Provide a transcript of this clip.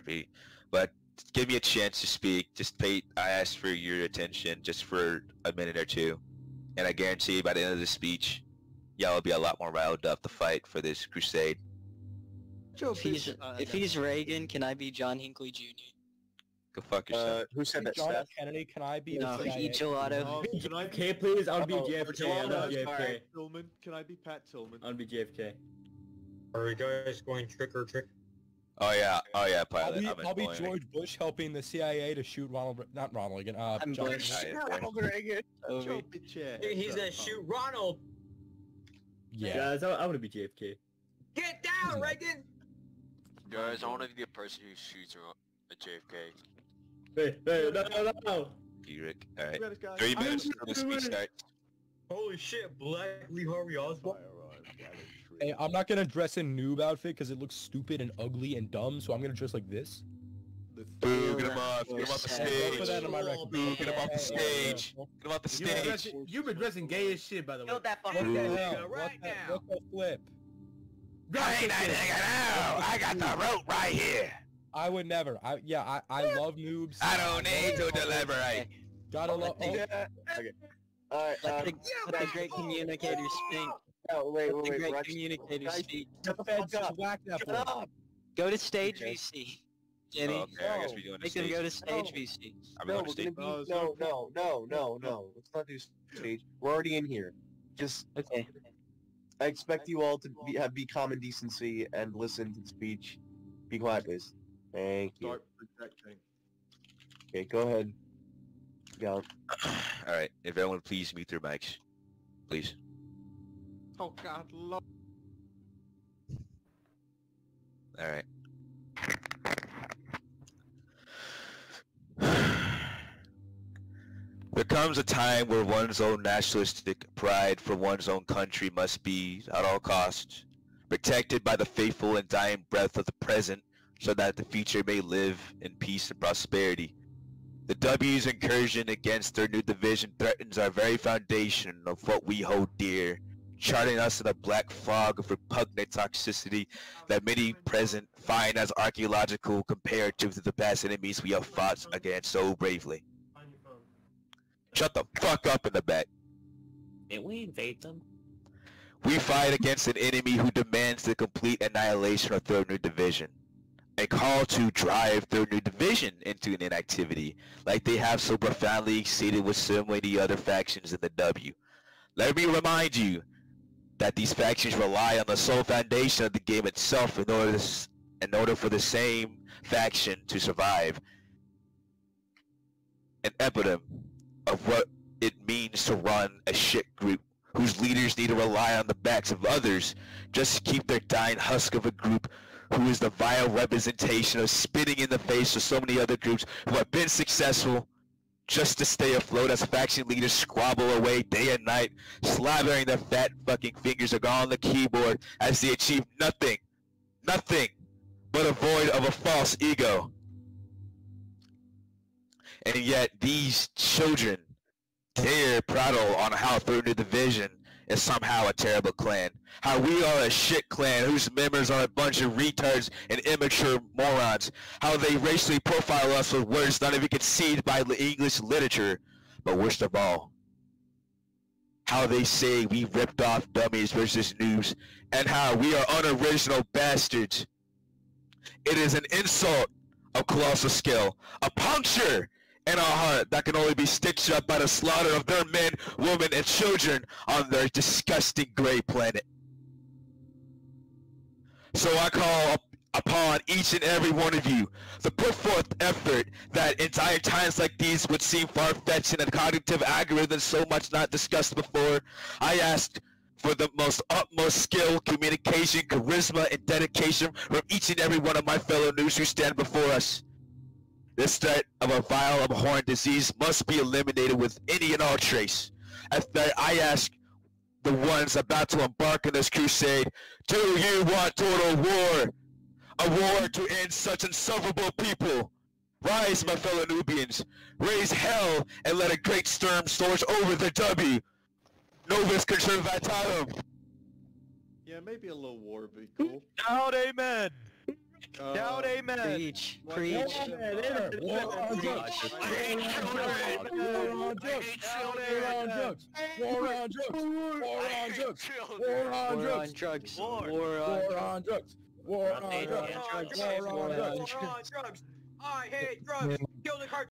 RP. But give me a chance to speak. Just pay. I ask for your attention just for a minute or two, and I guarantee by the end of the speech, y'all will be a lot more riled up to fight for this crusade. If he's, if he's Reagan, can I be John Hinckley Jr.? Go fuck yourself. Uh, who said that, John F. Steph? Kennedy, can I be No, the CIA? he gelato. Can I JFK, please. I'll be Uh-oh, JFK. I'll be JFK. Tillman? Can I be Pat Tillman? I'll be JFK. Are you guys going trick or trick? Oh yeah, oh yeah, I'll pilot. be, I'm I'll be George Bush helping the CIA to shoot Ronald, Re- not Ronald Reagan, uh, I'm John Bush. Kennedy. Yeah, yeah. Joe he's gonna shoot Ronald. Yeah. Guys, I, I want to be JFK. Get down, Reagan. Guys, I want to be the person who shoots a JFK. Hey, hey, no, no, no. You, Rick. All right. Three minutes until the doing speech Holy shit, Black Lee Harvey Oswald. Hey, I'm not gonna dress in noob outfit because it looks stupid and ugly and dumb, so I'm gonna dress like this. Boo, get him off, get him off the stage. Put that in my record. Boo, get him off the stage. Get him off the You've been, stage. dressing, you've been dressing gay as shit, by the way. Kill that What fucking the hell? nigga What right the, now. what the flip? I ain't that nigga now. I got the rope right here. I would never. I yeah. I I love noobs. I don't need to deliberate. Gotta love. Oh, Yeah. Okay. Alright, Let uh, the, let the great communicator speak. Oh, wait, wait, the wait, great Rex, communicator guys, speak. shut the feds fuck up. whack that Shut boy. up. Go to stage Okay. VC. Jenny, Oh, okay, I guess we doing the make them stage. go to stage No. VC. I'm No, going to we're stage. gonna be, is no, no, no, no, no. Let's not do stage. We're already in here. Just, Okay. I expect you all to be, have be common decency and listen to the speech. Be quiet, please. Thank you. Start projecting. Okay, go ahead. Yeah. All right, if everyone please mute their mics, please. Oh god, love. All right. There comes a time where one's own nationalistic pride for one's own country must be, at all costs, protected by the faithful and dying breath of the present so that the future may live in peace and prosperity. The W's incursion against their new division threatens our very foundation of what we hold dear, charting us in a black fog of repugnant toxicity that many present find as archaeological comparative to the past enemies we have fought against so bravely. Shut the fuck up in the back. Did we invade them? We fight against an enemy who demands the complete annihilation of Third New Division. A call to drive Third New Division into an inactivity, like they have so profoundly exceeded with so many other factions in the W. Let me remind you that these factions rely on the sole foundation of the game itself in order in order for the same faction to survive. An epitome of what it means to run a shit group whose leaders need to rely on the backs of others just to keep their dying husk of a group who is the vile representation of spitting in the face of so many other groups who have been successful just to stay afloat as faction leaders squabble away day and night, slathering their fat fucking fingers on the keyboard as they achieve nothing, nothing but a void of a false ego. And yet these children dare prattle on how Third New Division is somehow a terrible clan. How we are a shit clan whose members are a bunch of retards and immature morons. How they racially profile us with words not even conceived by the English literature. But worst of all, how they say we ripped off dummies versus noobs, and how we are unoriginal bastards. It is an insult of colossal skill, a puncture in our heart that can only be stitched up by the slaughter of their men, women, and children on their disgusting gray planet. So I call upon each and every one of you to put forth effort that in times like these would seem far-fetched and a cognitive algorithm so much not discussed before. I ask for the most utmost skill, communication, charisma, and dedication from each and every one of my fellow news who stand before us. This threat of a vile, abhorrent disease must be eliminated with any and all trace. As that I ask the ones about to embark on this crusade, do you want total war? A war to end such insufferable people? Rise, my fellow Nubians, raise hell and let a great storm surge over the W. Novus conservatatum. Yeah, maybe a little war would be cool. Out, amen. Uh, shout amen. Preach. War Preach. on War on drugs. I hate children. War on drugs. I hate War on children. drugs. War on drugs. War I on hate drugs. children. War on drugs! War on drugs. drugs. War. War on War on drugs. War on I hate drugs. drugs. War on War drugs. on drugs. I hate drugs. Kill the cartel.